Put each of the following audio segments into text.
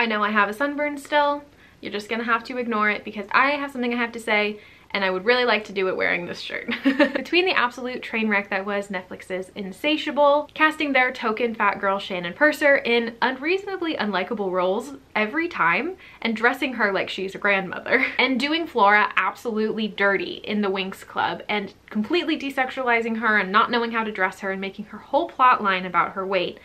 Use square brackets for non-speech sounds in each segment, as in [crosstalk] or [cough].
I know I have a sunburn still. You're just gonna have to ignore it because I have something I have to say and I would really like to do it wearing this shirt. [laughs] Between the absolute train wreck that was Netflix's Insatiable, casting their token fat girl Shannon Purser in unreasonably unlikable roles every time, and dressing her like she's a grandmother, [laughs] and doing Flora absolutely dirty in the Winx Club, and completely desexualizing her and not knowing how to dress her and making her whole plot line about her weight,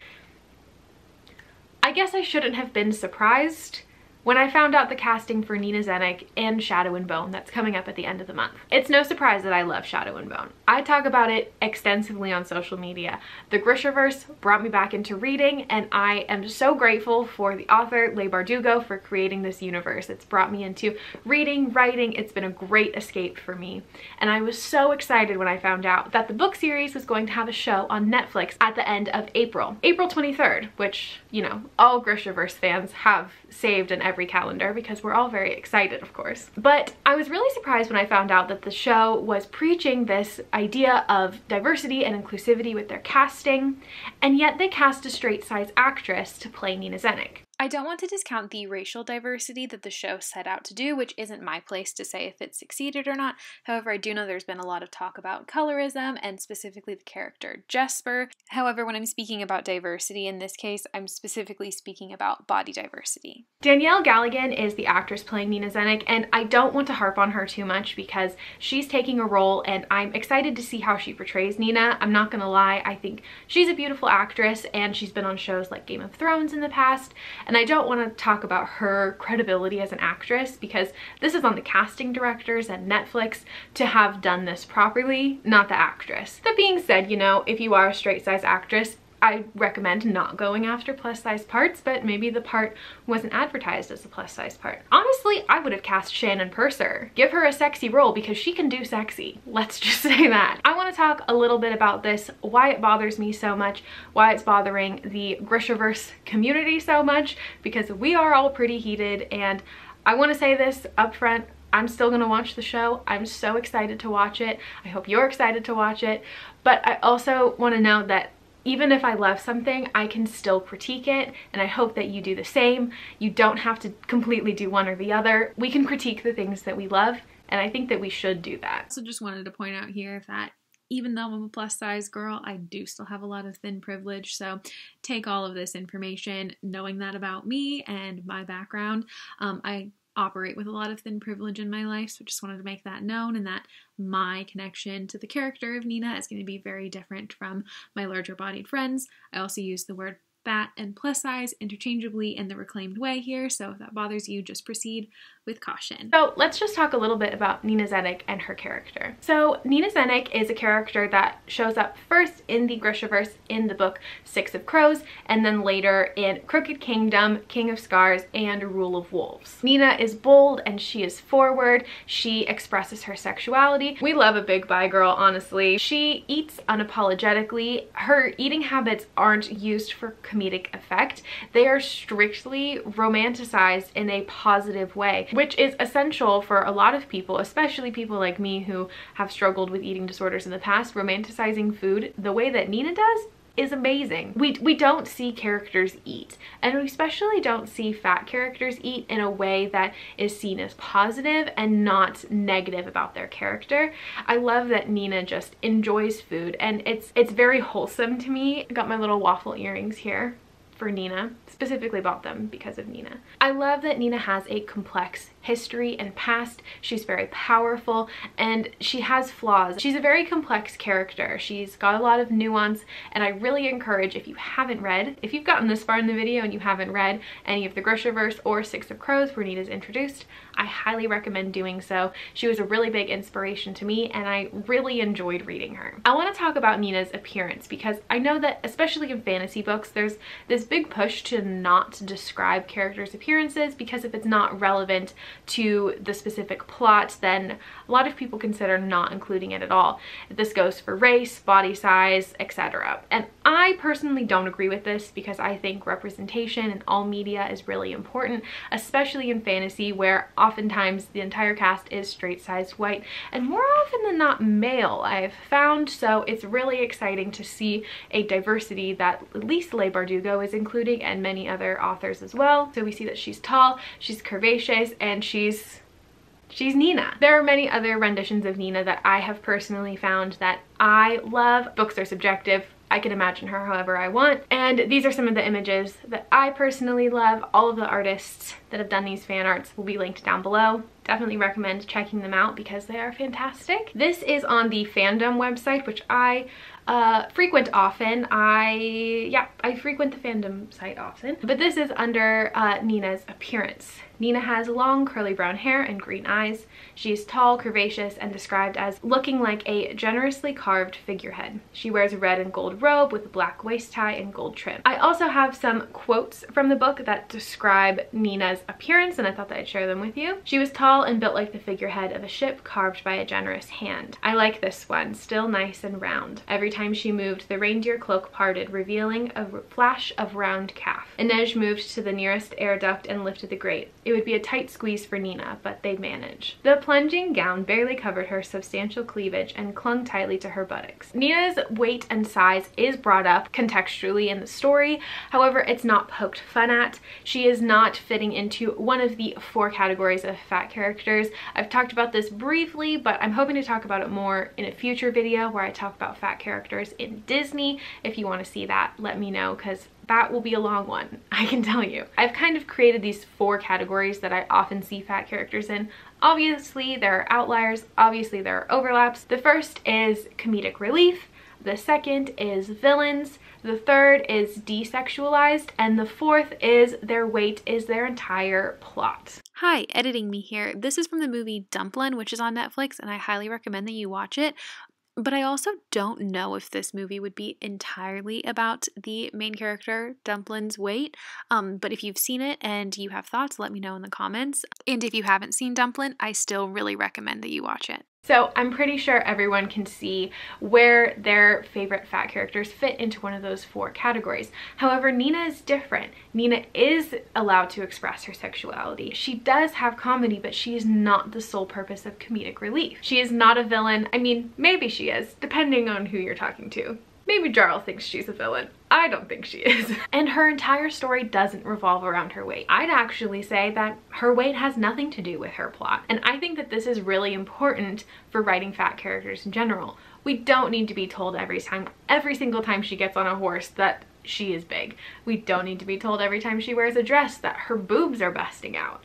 guess I shouldn't have been surprised when I found out the casting for Nina Zenik and Shadow and Bone that's coming up at the end of the month. It's no surprise that I love Shadow and Bone. I talk about it extensively on social media. The Grishaverse brought me back into reading and I am so grateful for the author Leigh Bardugo for creating this universe. It's brought me into reading, writing. It's been a great escape for me. And I was so excited when I found out that the book series was going to have a show on Netflix at the end of April. April 23rd, which, you know, all Grishaverse fans have saved in every calendar because we're all very excited, of course. But I was really surprised when I found out that the show was preaching this idea of diversity and inclusivity with their casting, and yet they cast a straight size actress to play Nina Zenik. I don't want to discount the racial diversity that the show set out to do, which isn't my place to say if it succeeded or not. However, I do know there's been a lot of talk about colorism and specifically the character Jesper. However, when I'm speaking about diversity in this case, I'm specifically speaking about body diversity. Danielle Galligan is the actress playing Nina Zenik, and I don't want to harp on her too much because she's taking a role and I'm excited to see how she portrays Nina. I'm not gonna lie, I think she's a beautiful actress and she's been on shows like Game of Thrones in the past and I don't want to talk about her credibility as an actress because this is on the casting directors and Netflix to have done this properly, not the actress. That being said, you know, if you are a straight size actress, I recommend not going after plus size parts, but maybe the part wasn't advertised as a plus size part. Honestly, I would have cast Shannon Purser. Give her a sexy role because she can do sexy. Let's [laughs] just say that. I want to talk a little bit about this, why it bothers me so much, why it's bothering the Grishaverse community so much, because we are all pretty heated and I want to say this up front, I'm still gonna watch the show. I'm so excited to watch it. I hope you're excited to watch it. But I also wanna note that even if I love something, I can still critique it, and I hope that you do the same. You don't have to completely do one or the other. We can critique the things that we love, and I think that we should do that. So just wanted to point out here that even though I'm a plus size girl, I do still have a lot of thin privilege. So take all of this information, knowing that about me and my background. Um, I operate with a lot of thin privilege in my life, so just wanted to make that known and that my connection to the character of Nina is going to be very different from my larger bodied friends. I also use the word fat and plus size interchangeably in the reclaimed way here, so if that bothers you, just proceed with caution. So let's just talk a little bit about Nina Zenik and her character. So Nina Zenik is a character that shows up first in the Grishaverse in the book Six of Crows and then later in Crooked Kingdom, King of Scars, and Rule of Wolves. Nina is bold and she is forward. She expresses her sexuality. We love a big bi girl, honestly. She eats unapologetically. Her eating habits aren't used for comedic effect. They are strictly romanticized in a positive way which is essential for a lot of people, especially people like me who have struggled with eating disorders in the past. Romanticizing food the way that Nina does is amazing. We, we don't see characters eat and we especially don't see fat characters eat in a way that is seen as positive and not negative about their character. I love that Nina just enjoys food and it's it's very wholesome to me. I got my little waffle earrings here for Nina, specifically bought them because of Nina. I love that Nina has a complex history and past. She's very powerful and she has flaws. She's a very complex character. She's got a lot of nuance and I really encourage if you haven't read, if you've gotten this far in the video and you haven't read any of the Grishaverse or Six of Crows where Nina's introduced, I highly recommend doing so. She was a really big inspiration to me and I really enjoyed reading her. I want to talk about Nina's appearance because I know that especially in fantasy books there's this big push to not describe characters' appearances because if it's not relevant to the specific plot, then a lot of people consider not including it at all. This goes for race, body size, etc. And I personally don't agree with this because I think representation in all media is really important, especially in fantasy where oftentimes the entire cast is straight-sized white and more often than not male I've found. So it's really exciting to see a diversity that at least Leigh Bardugo is including and many other authors as well. So we see that she's tall, she's curvaceous, and she's she's Nina. There are many other renditions of Nina that I have personally found that I love. Books are subjective. I can imagine her however I want. And these are some of the images that I personally love. All of the artists that have done these fan arts will be linked down below. Definitely recommend checking them out because they are fantastic. This is on the fandom website, which I uh, frequent often. I, yeah, I frequent the fandom site often. But this is under uh, Nina's appearance. Nina has long curly brown hair and green eyes. She is tall, curvaceous, and described as looking like a generously carved figurehead. She wears a red and gold robe with a black waist tie and gold trim. I also have some quotes from the book that describe Nina's appearance, and I thought that I'd share them with you. She was tall and built like the figurehead of a ship carved by a generous hand. I like this one, still nice and round. Every time she moved, the reindeer cloak parted, revealing a flash of round calf. Inej moved to the nearest air duct and lifted the grate. It would be a tight squeeze for Nina, but they'd manage. The plunging gown barely covered her substantial cleavage and clung tightly to her buttocks. Nina's weight and size is brought up contextually in the story, however it's not poked fun at. She is not fitting into one of the four categories of fat characters. I've talked about this briefly, but I'm hoping to talk about it more in a future video where I talk about fat characters in Disney. If you want to see that, let me know because that will be a long one, [laughs] I can tell you. I've kind of created these four categories that I often see fat characters in. Obviously, there are outliers. Obviously, there are overlaps. The first is comedic relief. The second is villains. The third is desexualized. And the fourth is their weight is their entire plot. Hi, editing me here. This is from the movie Dumplin', which is on Netflix, and I highly recommend that you watch it. But I also don't know if this movie would be entirely about the main character, Dumplin's weight. Um, but if you've seen it and you have thoughts, let me know in the comments. And if you haven't seen Dumplin', I still really recommend that you watch it. So I'm pretty sure everyone can see where their favorite fat characters fit into one of those four categories. However, Nina is different. Nina is allowed to express her sexuality. She does have comedy, but she is not the sole purpose of comedic relief. She is not a villain. I mean, maybe she is, depending on who you're talking to. Maybe Jarl thinks she's a villain. I don't think she is. [laughs] and her entire story doesn't revolve around her weight. I'd actually say that her weight has nothing to do with her plot. And I think that this is really important for writing fat characters in general. We don't need to be told every time, every single time she gets on a horse that she is big. We don't need to be told every time she wears a dress that her boobs are busting out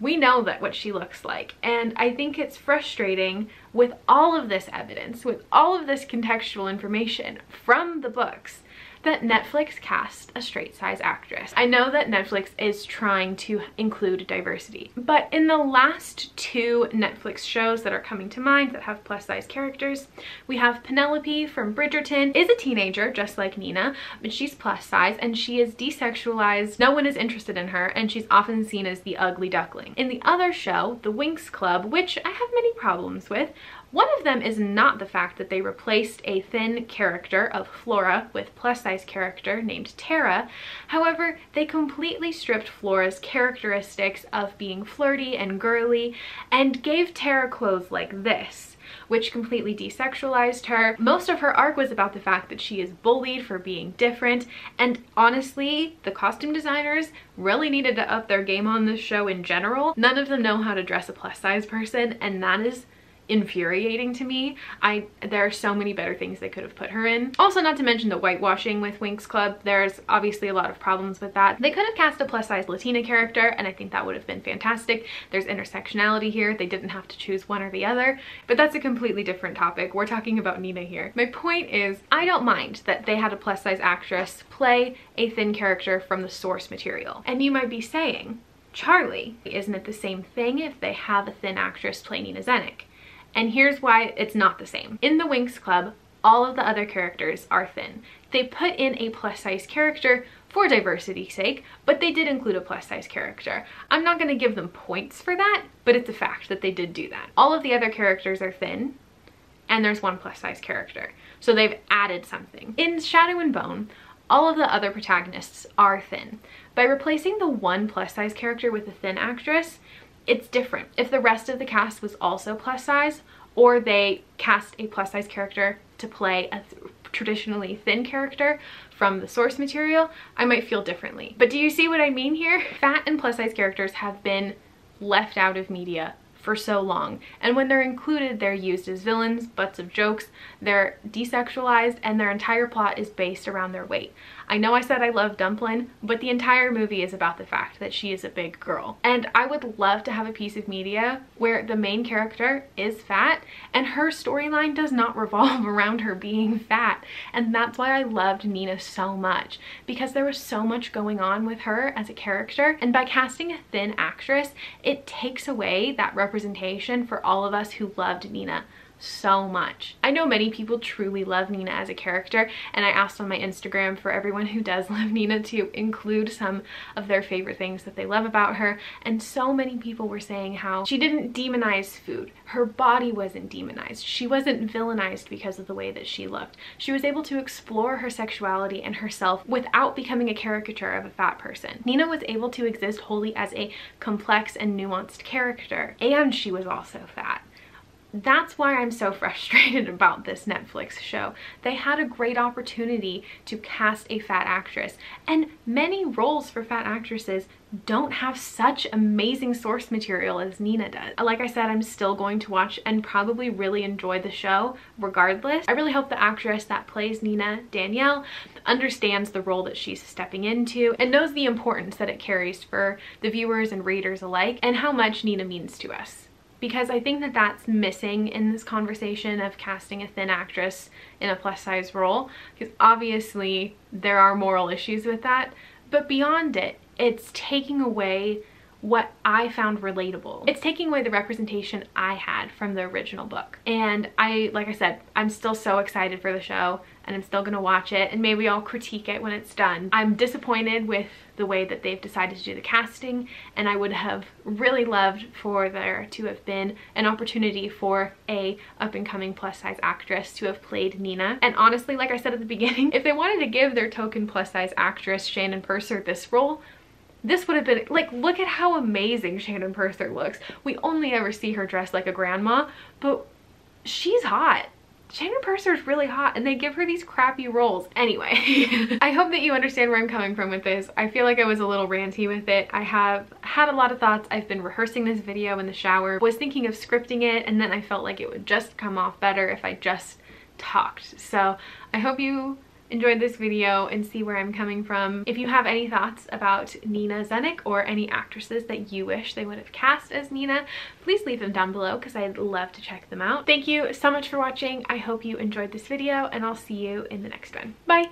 we know that what she looks like and I think it's frustrating with all of this evidence, with all of this contextual information from the books that Netflix cast a straight size actress. I know that Netflix is trying to include diversity, but in the last two Netflix shows that are coming to mind that have plus size characters, we have Penelope from Bridgerton, is a teenager just like Nina, but she's plus size and she is desexualized. No one is interested in her and she's often seen as the ugly duckling. In the other show, The Winx Club, which I have many problems with, one of them is not the fact that they replaced a thin character of Flora with plus size character named Terra. However, they completely stripped Flora's characteristics of being flirty and girly and gave Terra clothes like this which completely desexualized her. Most of her arc was about the fact that she is bullied for being different, and honestly, the costume designers really needed to up their game on this show in general. None of them know how to dress a plus size person, and that is infuriating to me. I There are so many better things they could have put her in. Also, not to mention the whitewashing with Winx Club. There's obviously a lot of problems with that. They could have cast a plus-size Latina character, and I think that would have been fantastic. There's intersectionality here. They didn't have to choose one or the other, but that's a completely different topic. We're talking about Nina here. My point is, I don't mind that they had a plus-size actress play a thin character from the source material. And you might be saying, Charley, isn't it the same thing if they have a thin actress play Nina Zenik? And here's why it's not the same. In the Winx Club, all of the other characters are thin. They put in a plus size character for diversity's sake, but they did include a plus size character. I'm not gonna give them points for that, but it's a fact that they did do that. All of the other characters are thin, and there's one plus size character. So they've added something. In Shadow and Bone, all of the other protagonists are thin. By replacing the one plus size character with a thin actress, it's different. If the rest of the cast was also plus size or they cast a plus size character to play a traditionally thin character from the source material, I might feel differently. But do you see what I mean here? [laughs] Fat and plus size characters have been left out of media for so long. And when they're included, they're used as villains, butts of jokes, they're desexualized, and their entire plot is based around their weight. I know I said I love Dumplin', but the entire movie is about the fact that she is a big girl. And I would love to have a piece of media where the main character is fat and her storyline does not [laughs] revolve around her being fat. And that's why I loved Nina so much because there was so much going on with her as a character. And by casting a thin actress, it takes away that representation for all of us who loved Nina so much. I know many people truly love Nina as a character and I asked on my Instagram for everyone who does [laughs] love Nina to include some of their favorite things that they love about her and so many people were saying how she didn't demonize food. Her body wasn't demonized. She wasn't villainized because of the way that she looked. She was able to explore her sexuality and herself without becoming a caricature of a fat person. Nina was able to exist wholly as a complex and nuanced character and she was also fat that's why I'm so [laughs] frustrated about this Netflix show. They had a great opportunity to cast a fat actress and many roles for fat actresses don't have such amazing source material as Nina does. Like I said, I'm still going to watch and probably really enjoy the show regardless. I really hope the actress that plays Nina, Danielle, understands the role that she's stepping into and knows the importance that it carries for the viewers and readers alike and how much Nina means to us because I think that that's missing in this conversation of casting a thin actress in a plus size role because obviously there are moral issues with that. But beyond it it's taking away what I found relatable. It's taking away the representation I had from the original book. And I, like I said, I'm still so excited for the show and I'm still gonna watch it and maybe I'll critique it when it's done. I'm disappointed with the way that they've decided to do the casting and I would have really loved for there to have been an opportunity for a up-and-coming plus-size actress to have played Nina. And honestly, like I said at the [laughs] beginning, if they wanted to give their token plus-size actress Shannon Purser this role, this would have been like look at how amazing Shannon Purser looks we only ever see her dressed like a grandma but she's hot Shannon Purser is really hot and they give her these crappy roles. Anyway, [laughs] I hope that you understand where I'm coming from with this. I feel like I was a little ranty with it. I have had a lot of thoughts. I've been rehearsing this video in the shower, was thinking of scripting it, and then I felt like it would just come off better if I just talked. So I hope you enjoyed this video and see where I'm coming from. If you have any thoughts about Nina Zenik or any actresses that you wish they would have cast as Nina, please leave them down below because I'd love to check them out. Thank you so much for watching. I hope you enjoyed this video and I'll see you in the next one. Bye!